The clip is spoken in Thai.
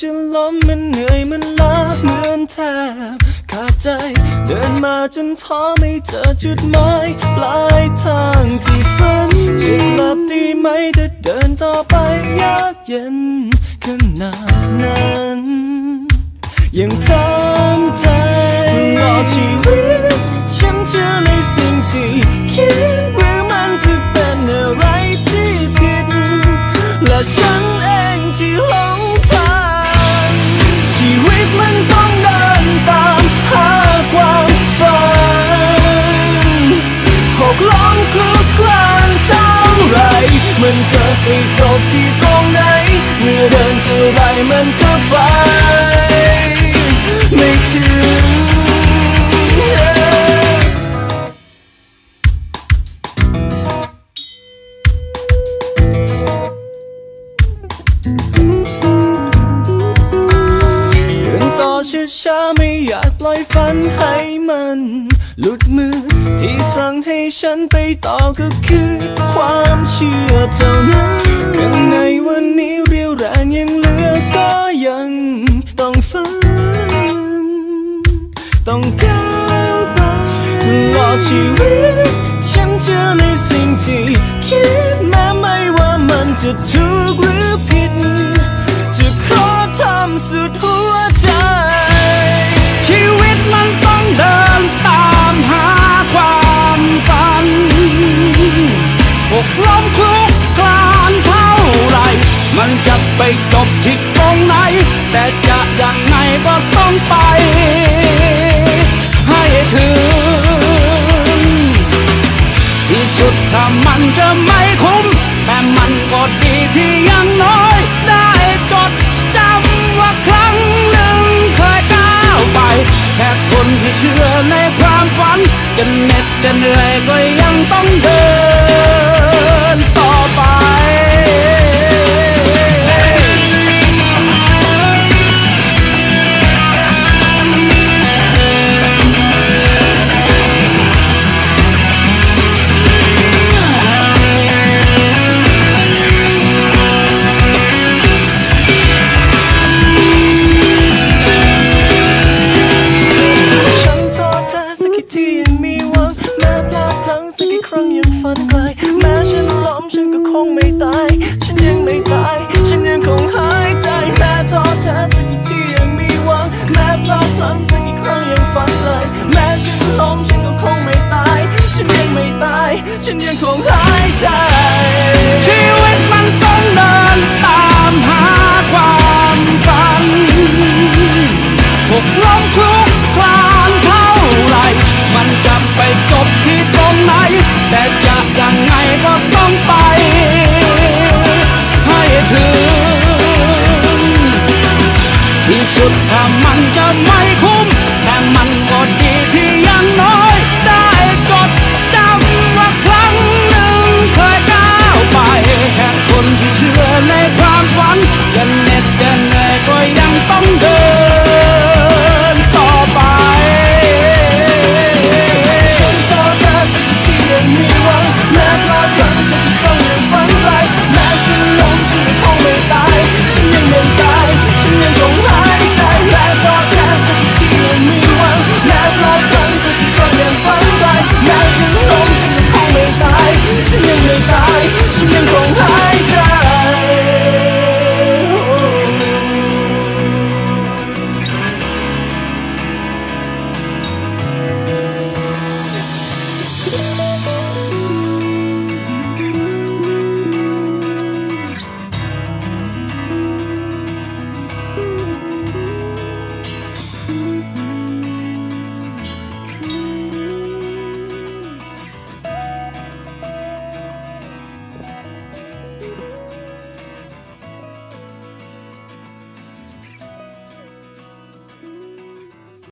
จะล้มมันเหนื่อยมันล้าเหมือนแทบขาดใจ เดินมาจนท้อไม่เจอจุดหมายปลายทางที่ฝันจะกลับดีไหมถ้าเดินต่อไปยากเย็นขนาดนั้นยังทำใจตลอชีวิตฉันเชื่อในสิ่งที่คิดหรือมันจะเป็นอะไรที่ผิดและฉัน มันจะไปจบที่ตรงไหน เมื่อเดินเท่าไรมันก็ไป ไม่ถึงเดินต่อช้าๆไม่อยากปล่อยฝันให้มัน หลุดมือ ที่สั่งให้ฉันไปต่อก็คือ ความเชื่อเท่านั้นข้างในวันนี้เรียวแรงยังเหลือก็ยังต้องฝันต้องก้าวไปตลอดชีวิตฉันเชื่อในสิ่งที่คิดแม้ไม่ว่ามันจะถูกหรือผิด จะขอทำสุดหัว หกล้มคลุกคลานเท่าไร มันจะไปจบที่ตรงไหน แต่จะยังไงก็ต้องไป ให้ถึง ที่สุดถ้ามันจะไม่คุ้ม แต่มันก็ดีที่ยังน้อยได้จดจำว่าครั้งหนึ่งเคยก้าวไป แค่คนที่เชื่อในความฝันจะเหน็ดจะเหนื่อยก็ยังต้องเดิน ม้ฉันล้